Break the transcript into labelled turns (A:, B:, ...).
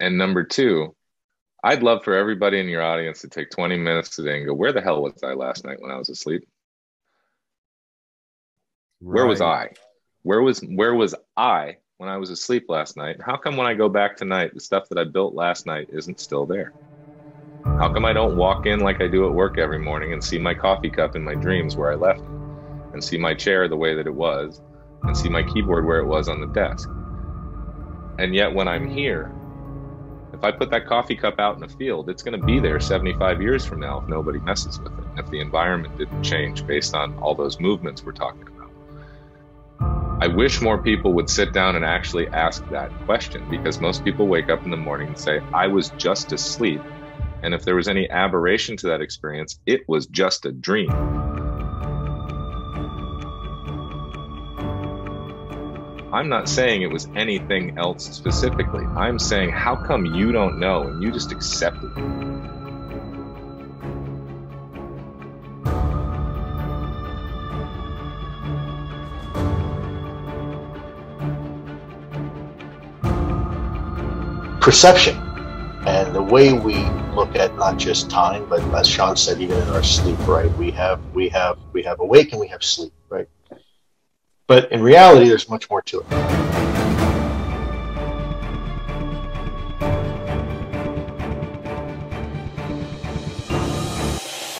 A: And number two, I'd love for everybody in your audience to take 20 minutes today and go, where the hell was I last night when I was asleep? Right. Where was I? Where was where was I when I was asleep last night? How come when I go back tonight, the stuff that I built last night isn't still there? How come I don't walk in like I do at work every morning and see my coffee cup in my dreams where I left it, and see my chair the way that it was, and see my keyboard where it was on the desk? And yet, when I'm here, if I put that coffee cup out in the field, it's going to be there 75 years from now if nobody messes with it, and if the environment didn't change based on all those movements we're talking about. I wish more people would sit down and actually ask that question because most people wake up in the morning and say, I was just asleep. And if there was any aberration to that experience, it was just a dream. I'm not saying it was anything else specifically. I'm saying, how come you don't know and you just accepted it?
B: perception and the way we look at not just time, but as Sean said, even in our sleep, right? We have we have we have awake and we have sleep? But in reality, there's much more to it.